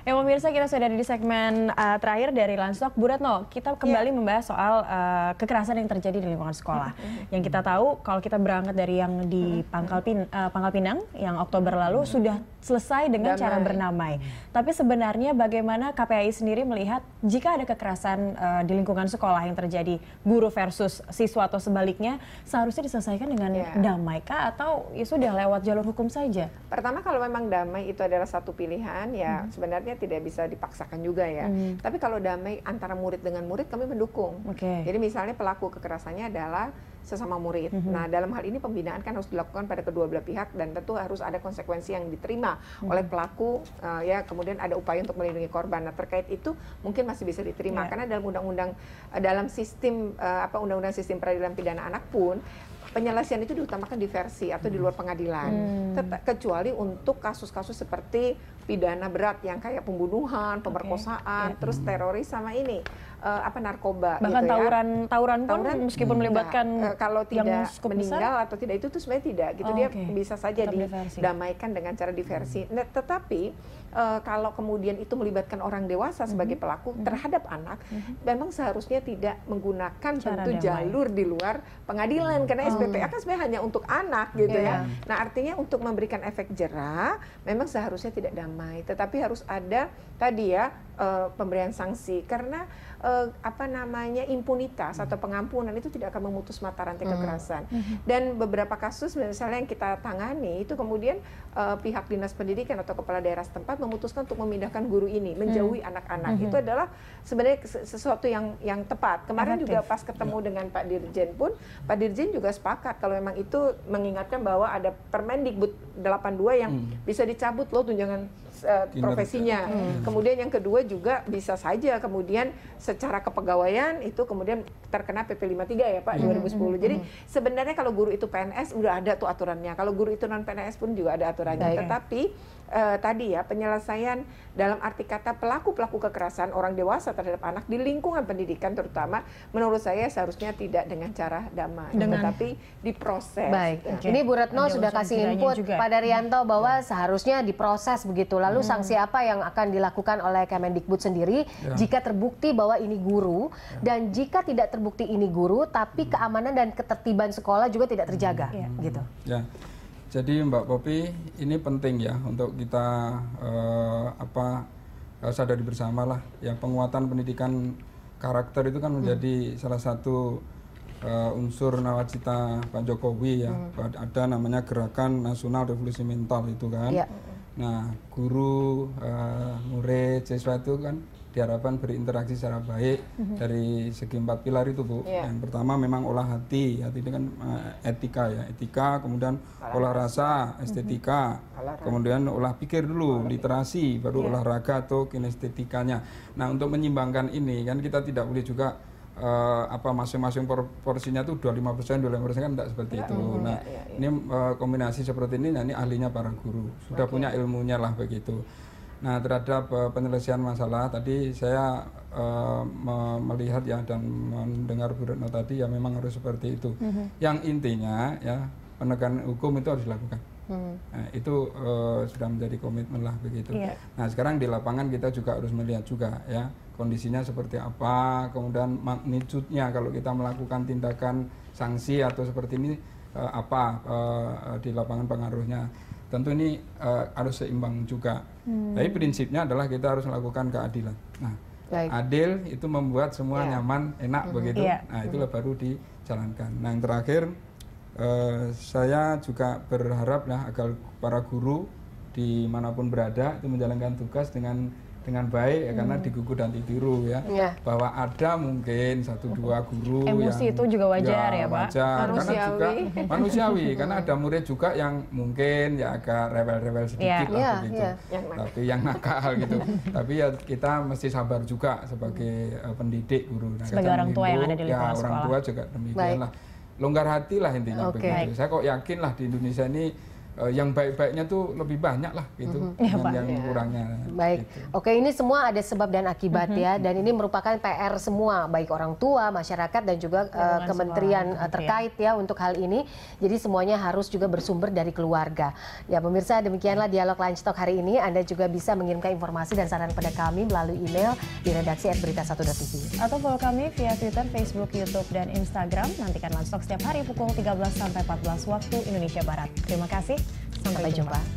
Ya pemirsa kita sudah ada di segmen uh, terakhir dari Lansok. Bu Retno, kita kembali yeah. membahas soal uh, kekerasan yang terjadi di lingkungan sekolah. Yang kita tahu kalau kita berangkat dari yang di Pangkal, Pin, uh, Pangkal Pinang yang Oktober lalu sudah selesai dengan Damai. cara bernamai. Tapi sebenarnya bagaimana KPAI sendiri melihat jika ada kekerasan uh, di lingkungan sekolah yang terjadi guru versus siswa atau sebaliknya seharusnya diselesaikan dengan yeah. damai kah atau ya sudah lewat jalur hukum saja? Pertama kalau memang damai itu adalah satu pilihan ya hmm. sebenarnya tidak bisa dipaksakan juga ya. Hmm. Tapi kalau damai antara murid dengan murid kami mendukung. Okay. Jadi misalnya pelaku kekerasannya adalah sesama murid. Mm -hmm. Nah, dalam hal ini pembinaan kan harus dilakukan pada kedua belah pihak dan tentu harus ada konsekuensi yang diterima mm -hmm. oleh pelaku uh, ya, kemudian ada upaya untuk melindungi korban. Nah, terkait itu mungkin masih bisa diterima yeah. karena dalam undang-undang uh, dalam sistem uh, apa undang-undang sistem peradilan pidana anak pun penyelesaian itu diutamakan di versi atau di luar pengadilan. Hmm. Kecuali untuk kasus-kasus seperti pidana berat yang kayak pembunuhan, pemerkosaan, okay. terus teroris sama ini uh, apa narkoba bahkan gitu tawuran ya. tawuran pun tawuran, meskipun hmm. melibatkan uh, kalau tidak meninggal besar? atau tidak itu tuh sebenarnya tidak gitu oh, dia okay. bisa saja didamaikan dengan cara diversi nah, tetapi uh, kalau kemudian itu melibatkan orang dewasa sebagai mm -hmm. pelaku mm -hmm. terhadap anak mm -hmm. memang seharusnya tidak menggunakan cara tentu damai. jalur di luar pengadilan karena oh. SPPA kan sebenarnya hanya untuk anak gitu yeah. ya nah artinya untuk memberikan efek jerah memang seharusnya tidak damai tetapi harus ada tadi ya uh, pemberian sanksi karena uh, apa namanya impunitas atau pengampunan itu tidak akan memutus mata rantai hmm. kekerasan. Hmm. Dan beberapa kasus misalnya yang kita tangani itu kemudian uh, pihak dinas pendidikan atau kepala daerah setempat memutuskan untuk memindahkan guru ini menjauhi hmm. anak-anak. Hmm. Itu adalah sebenarnya sesuatu yang yang tepat. Kemarin Efektif. juga pas ketemu ya. dengan Pak Dirjen pun Pak Dirjen juga sepakat kalau memang itu mengingatkan bahwa ada Permendikbud 82 yang hmm. bisa dicabut loh tunjangan uh, profesinya. Hmm. Kemudian yang kedua juga bisa saja kemudian secara kepegawaian itu kemudian terkena PP 53 ya Pak hmm. 2010. Hmm. Jadi sebenarnya kalau guru itu PNS udah ada tuh aturannya. Kalau guru itu non PNS pun juga ada aturannya. Baik. Tetapi uh, tadi ya penyelesaian dalam arti kata pelaku-pelaku kekerasan orang dewasa terhadap anak di lingkungan pendidikan terutama menurut saya seharusnya tidak dengan cara damai dengan... tetapi diproses. Baik. Okay. Ini Bu Retno Ada sudah kasih input juga. Pak Daryanto bahwa ya. seharusnya diproses begitu. Lalu hmm. sanksi apa yang akan dilakukan oleh Kemendikbud sendiri ya. jika terbukti bahwa ini guru ya. dan jika tidak terbukti ini guru tapi hmm. keamanan dan ketertiban sekolah juga tidak terjaga hmm. gitu. Ya. Jadi Mbak Popi ini penting ya untuk kita uh, apa uh, sadari bersama lah ya penguatan pendidikan karakter itu kan menjadi hmm. salah satu uh, unsur nawacita Pak Jokowi ya hmm. ada namanya gerakan nasional revolusi mental itu kan. Ya. Nah guru, uh, murid, siswa itu kan diharapkan berinteraksi secara baik mm-hmm. dari segi empat pilar itu bu. Yeah. Yang pertama memang olah hati, hati itu kan uh, etika ya, etika, kemudian olah, olah rasa, estetika, mm-hmm. kemudian olah pikir dulu, olah literasi, baru yeah. olahraga atau kinestetikanya. Nah untuk menyimbangkan ini kan kita tidak boleh juga uh, apa masing-masing por porsinya tuh 25 persen, 25 persen kan tidak seperti ya, itu. Mm-hmm. Nah ya, ya, ya. ini uh, kombinasi seperti ini, nah ini ahlinya para guru sudah okay. punya ilmunya lah begitu. Nah terhadap uh, penyelesaian masalah tadi saya uh, me melihat ya dan mendengar Bu Retno tadi ya memang harus seperti itu. Mm -hmm. Yang intinya ya penegakan hukum itu harus dilakukan. Mm. Nah, itu uh, sudah menjadi komitmen lah begitu. Yeah. Nah sekarang di lapangan kita juga harus melihat juga ya kondisinya seperti apa, kemudian magnitudenya kalau kita melakukan tindakan sanksi atau seperti ini uh, apa uh, di lapangan pengaruhnya tentu ini uh, harus seimbang juga. Hmm. Tapi prinsipnya adalah kita harus melakukan keadilan. Nah, Baik. adil itu membuat semua yeah. nyaman, enak hmm. begitu. Yeah. Nah, itulah hmm. baru dijalankan. Nah, yang terakhir uh, saya juga berharap lah agar para guru di mana pun berada itu menjalankan tugas dengan dengan baik ya, karena hmm. digugu dan ditiru ya. ya bahwa ada mungkin satu dua guru emosi yang, itu juga wajar ya, ya pak. wajar. Manusiawi. karena juga manusiawi. karena ada murid juga yang mungkin ya agak rewel-rewel sedikit ya. lah ya, begitu. ya. Yang tapi yang nakal gitu. Tapi ya kita mesti sabar juga sebagai uh, pendidik guru. Nah, sebagai orang tua yang ada di lingkungan ya, orang tua juga demikian lah longgar hati lah intinya okay. begitu saya kok yakin lah di Indonesia ini uh, yang baik-baiknya tuh lebih banyak lah gitu mm -hmm. dengan ya, yang ya. kurangnya. Baik, gitu. oke ini semua ada sebab dan akibat mm -hmm. ya, dan ini merupakan PR semua baik orang tua, masyarakat dan juga uh, kementerian uh, terkait ya untuk hal ini. Jadi semuanya harus juga bersumber dari keluarga. Ya pemirsa demikianlah dialog Lunch Talk hari ini. Anda juga bisa mengirimkan informasi dan saran pada kami melalui email di redaksi @berita1.tv atau follow kami via Twitter, Facebook, YouTube dan Instagram. Nantikan Lunch Talk setiap hari pukul 13 sampai 14 waktu Indonesia Barat. Terima kasih. Sampai, jumpa.